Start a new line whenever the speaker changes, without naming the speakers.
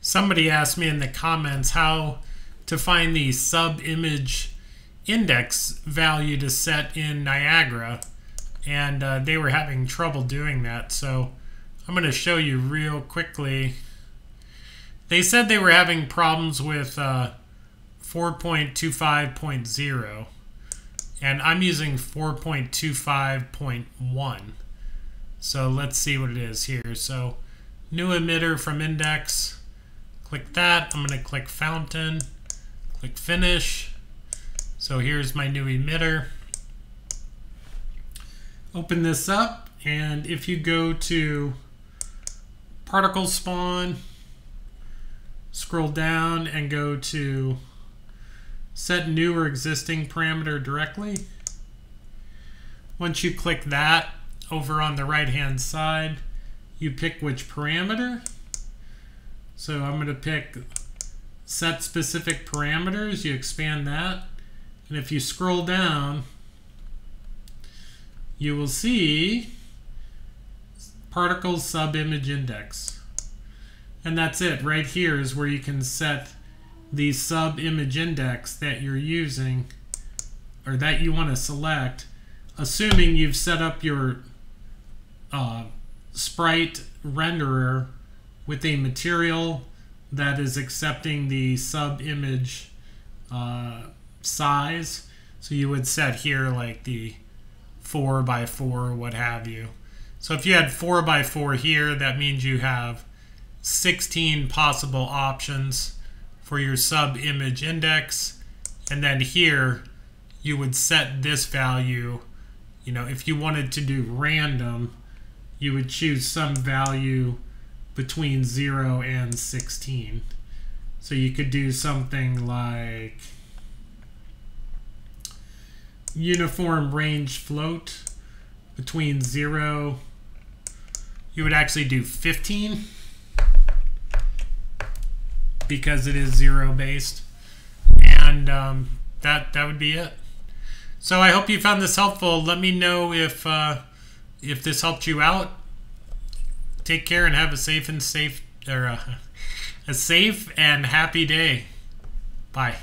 somebody asked me in the comments how to find the sub image index value to set in Niagara and uh, they were having trouble doing that. So I'm going to show you real quickly. They said they were having problems with uh, 4.25.0 and I'm using 4.25.1 so let's see what it is here. So new emitter from index click that. I'm going to click fountain, click finish. So here's my new emitter. Open this up, and if you go to particle spawn, scroll down and go to set new or existing parameter directly. Once you click that, over on the right hand side, you pick which parameter so I'm going to pick set specific parameters. You expand that. And if you scroll down, you will see particles sub-image index. And that's it. Right here is where you can set the sub-image index that you're using or that you want to select, assuming you've set up your uh, sprite renderer with a material that is accepting the sub image uh, size. So you would set here like the 4 by 4 what have you. So if you had 4 by 4 here, that means you have 16 possible options for your sub image index. And then here, you would set this value. You know, if you wanted to do random, you would choose some value between 0 and 16. So you could do something like uniform range float between 0 you would actually do 15 because it is zero based. And um, that that would be it. So I hope you found this helpful. Let me know if uh, if this helped you out take care and have a safe and safe or uh, a safe and happy day. Bye.